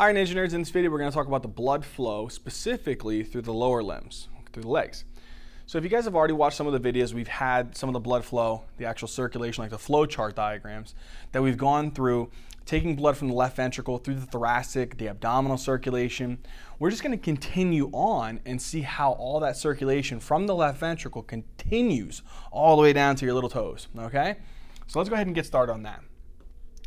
All right, Ninja Nerds, in this video, we're going to talk about the blood flow specifically through the lower limbs, through the legs. So if you guys have already watched some of the videos, we've had some of the blood flow, the actual circulation, like the flow chart diagrams that we've gone through, taking blood from the left ventricle through the thoracic, the abdominal circulation. We're just going to continue on and see how all that circulation from the left ventricle continues all the way down to your little toes, okay? So let's go ahead and get started on that.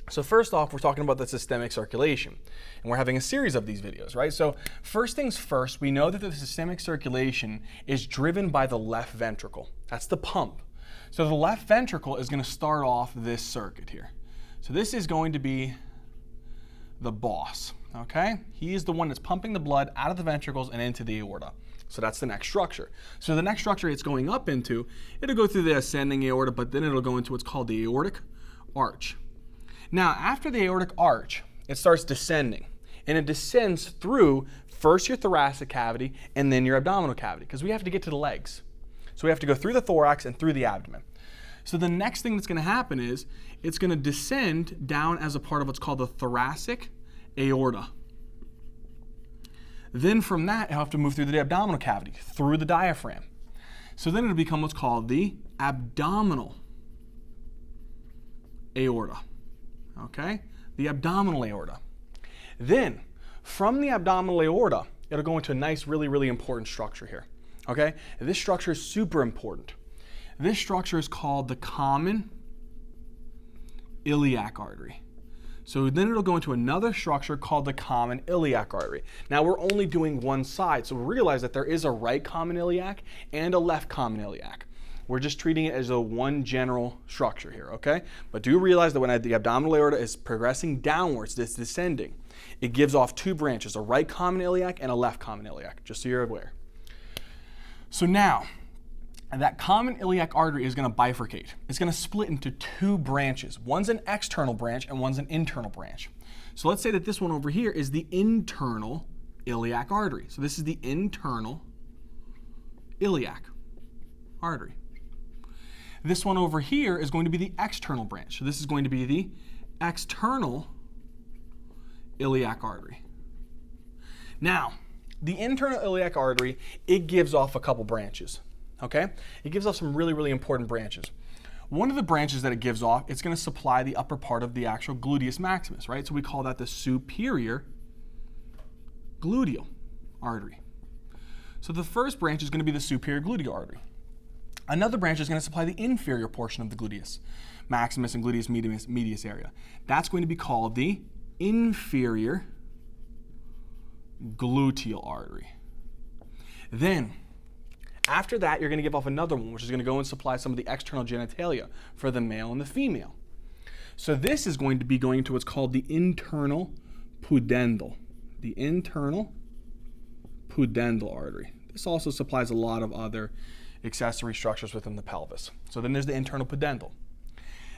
So first off, we're talking about the systemic circulation, and we're having a series of these videos, right? So first things first, we know that the systemic circulation is driven by the left ventricle. That's the pump. So the left ventricle is going to start off this circuit here. So this is going to be the boss, okay? He is the one that's pumping the blood out of the ventricles and into the aorta. So that's the next structure. So the next structure it's going up into, it'll go through the ascending aorta, but then it'll go into what's called the aortic arch. Now, after the aortic arch, it starts descending. And it descends through first your thoracic cavity and then your abdominal cavity, because we have to get to the legs. So we have to go through the thorax and through the abdomen. So the next thing that's going to happen is it's going to descend down as a part of what's called the thoracic aorta. Then from that, you have to move through the abdominal cavity, through the diaphragm. So then it'll become what's called the abdominal aorta okay? The abdominal aorta. Then, from the abdominal aorta, it'll go into a nice, really, really important structure here, okay? This structure is super important. This structure is called the common iliac artery. So then it'll go into another structure called the common iliac artery. Now we're only doing one side, so realize that there is a right common iliac and a left common iliac. We're just treating it as a one general structure here, okay? But do realize that when the abdominal aorta is progressing downwards, it's descending, it gives off two branches, a right common iliac and a left common iliac, just so you're aware. So now, that common iliac artery is going to bifurcate. It's going to split into two branches. One's an external branch and one's an internal branch. So let's say that this one over here is the internal iliac artery. So this is the internal iliac artery. This one over here is going to be the external branch. So this is going to be the external iliac artery. Now, the internal iliac artery, it gives off a couple branches, okay? It gives off some really, really important branches. One of the branches that it gives off, it's going to supply the upper part of the actual gluteus maximus, right? So we call that the superior gluteal artery. So the first branch is going to be the superior gluteal artery. Another branch is going to supply the inferior portion of the gluteus maximus and gluteus medius, medius area. That's going to be called the inferior gluteal artery. Then, after that, you're going to give off another one, which is going to go and supply some of the external genitalia for the male and the female. So this is going to be going to what's called the internal pudendal. The internal pudendal artery. This also supplies a lot of other accessory structures within the pelvis. So then there's the internal pudendal.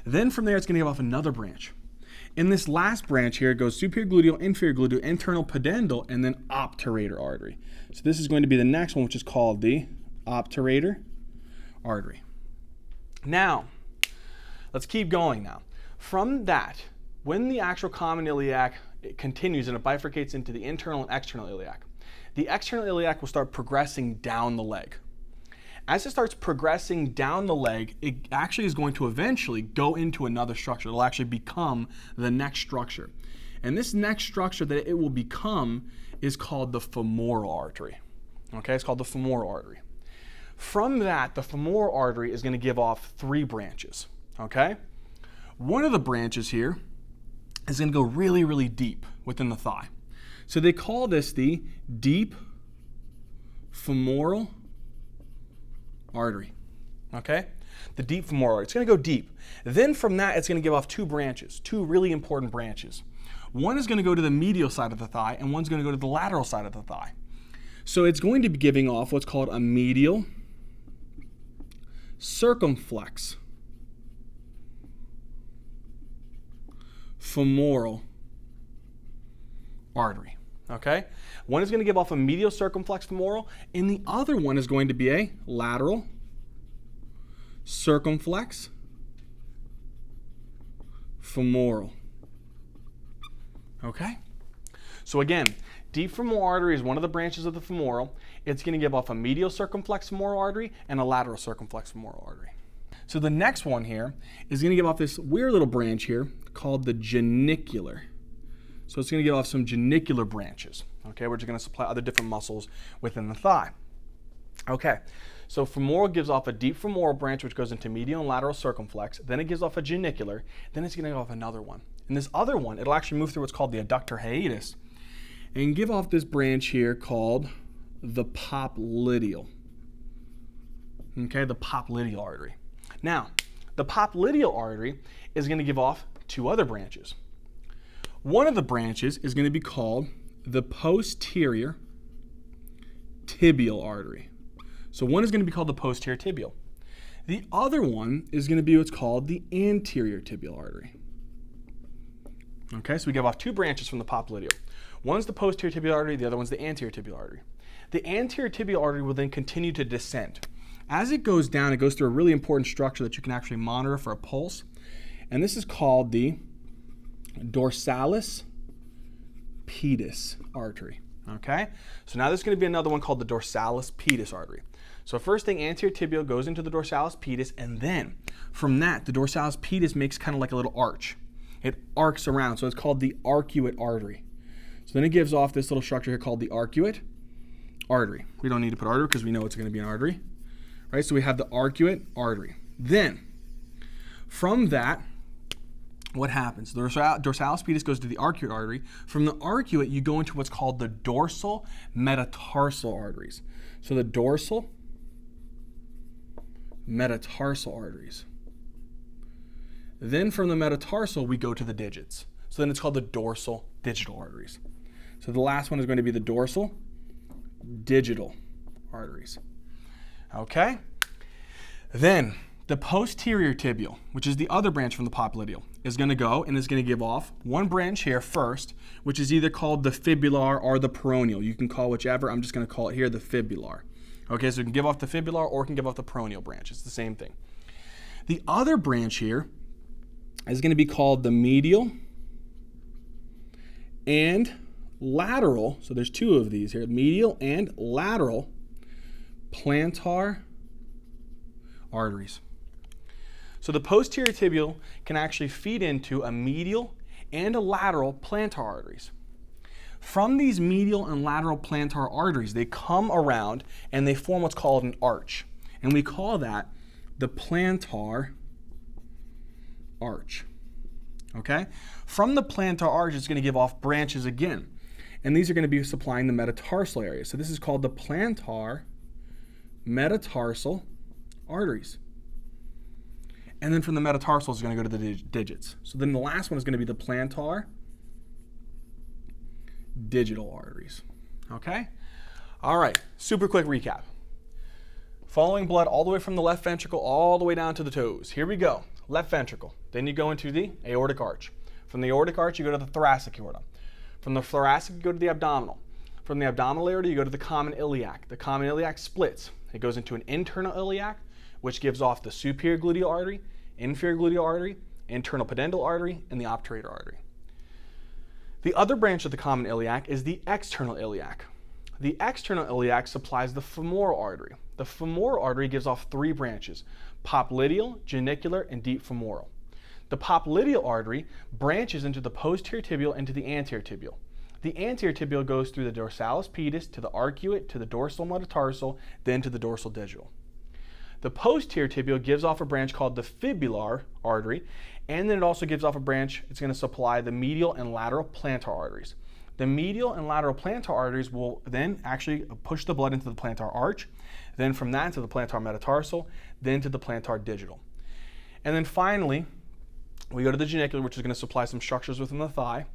Then from there, it's going to give off another branch. In this last branch here, it goes superior gluteal, inferior gluteal, internal pudendal, and then obturator artery. So this is going to be the next one, which is called the obturator artery. Now, let's keep going now. From that, when the actual common iliac continues and it bifurcates into the internal and external iliac, the external iliac will start progressing down the leg. As it starts progressing down the leg, it actually is going to eventually go into another structure. It'll actually become the next structure. And this next structure that it will become is called the femoral artery. Okay, it's called the femoral artery. From that, the femoral artery is going to give off three branches. Okay? One of the branches here is going to go really, really deep within the thigh. So they call this the deep femoral artery. Okay? The deep femoral artery. It's going to go deep. Then from that, it's going to give off two branches, two really important branches. One is going to go to the medial side of the thigh, and one's going to go to the lateral side of the thigh. So it's going to be giving off what's called a medial circumflex femoral artery. Okay? One is going to give off a medial circumflex femoral, and the other one is going to be a lateral circumflex femoral. Okay? So again, deep femoral artery is one of the branches of the femoral. It's going to give off a medial circumflex femoral artery and a lateral circumflex femoral artery. So the next one here is going to give off this weird little branch here called the genicular. So it's going to give off some genicular branches, okay, which are going to supply other different muscles within the thigh. Okay, so femoral gives off a deep femoral branch which goes into medial and lateral circumflex. Then it gives off a genicular. Then it's going to give off another one. And this other one, it'll actually move through what's called the adductor hiatus and give off this branch here called the popliteal. Okay, the popliteal artery. Now, the popliteal artery is going to give off two other branches. One of the branches is going to be called the posterior tibial artery. So one is going to be called the posterior tibial. The other one is going to be what's called the anterior tibial artery. Okay, so we give off two branches from the popliteal. One's the posterior tibial artery, the other one's the anterior tibial artery. The anterior tibial artery will then continue to descend. As it goes down, it goes through a really important structure that you can actually monitor for a pulse. And this is called the dorsalis pedis artery. Okay? So now there's going to be another one called the dorsalis pedis artery. So first thing, anterior tibial goes into the dorsalis pedis, and then from that, the dorsalis pedis makes kind of like a little arch. It arcs around, so it's called the arcuate artery. So then it gives off this little structure here called the arcuate artery. We don't need to put artery because we know it's going to be an artery. Right? So we have the arcuate artery. Then, from that, what happens? The dorsalis pedis goes to the arcuate artery. From the arcuate, you go into what's called the dorsal metatarsal arteries. So the dorsal metatarsal arteries. Then from the metatarsal, we go to the digits. So then it's called the dorsal digital arteries. So the last one is going to be the dorsal digital arteries. Okay? Then the posterior tibial, which is the other branch from the popliteal, is going to go and is going to give off one branch here first, which is either called the fibular or the peroneal. You can call whichever. I'm just going to call it here the fibular. Okay, so it can give off the fibular or it can give off the peroneal branch. It's the same thing. The other branch here is going to be called the medial and lateral. So there's two of these here, medial and lateral plantar arteries. So the posterior tibial can actually feed into a medial and a lateral plantar arteries. From these medial and lateral plantar arteries, they come around and they form what's called an arch. And we call that the plantar arch. Okay? From the plantar arch, it's going to give off branches again. And these are going to be supplying the metatarsal area. So this is called the plantar metatarsal arteries. And then from the metatarsal is going to go to the dig digits. So then the last one is going to be the plantar digital arteries. Okay? All right, super quick recap. Following blood all the way from the left ventricle all the way down to the toes. Here we go. Left ventricle. Then you go into the aortic arch. From the aortic arch, you go to the thoracic aorta. From the thoracic, you go to the abdominal. From the abdominal aorta, you go to the common iliac. The common iliac splits. It goes into an internal iliac, which gives off the superior gluteal artery inferior gluteal artery, internal pudendal artery, and the obturator artery. The other branch of the common iliac is the external iliac. The external iliac supplies the femoral artery. The femoral artery gives off three branches, popliteal, genicular, and deep femoral. The popliteal artery branches into the posterior tibial and to the anterior tibial. The anterior tibial goes through the dorsalis pedis to the arcuate to the dorsal metatarsal, then to the dorsal digital. The posterior tibial gives off a branch called the fibular artery, and then it also gives off a branch, it's going to supply the medial and lateral plantar arteries. The medial and lateral plantar arteries will then actually push the blood into the plantar arch, then from that to the plantar metatarsal, then to the plantar digital. And then finally, we go to the genicular, which is going to supply some structures within the thigh.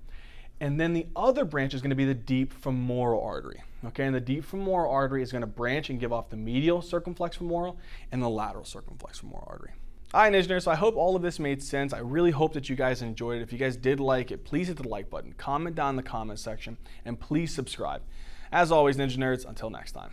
And then the other branch is going to be the deep femoral artery. Okay, and the deep femoral artery is going to branch and give off the medial circumflex femoral and the lateral circumflex femoral artery. All right, Ninja Nerds, so I hope all of this made sense. I really hope that you guys enjoyed it. If you guys did like it, please hit the like button, comment down in the comment section, and please subscribe. As always, Ninja Nerds, until next time.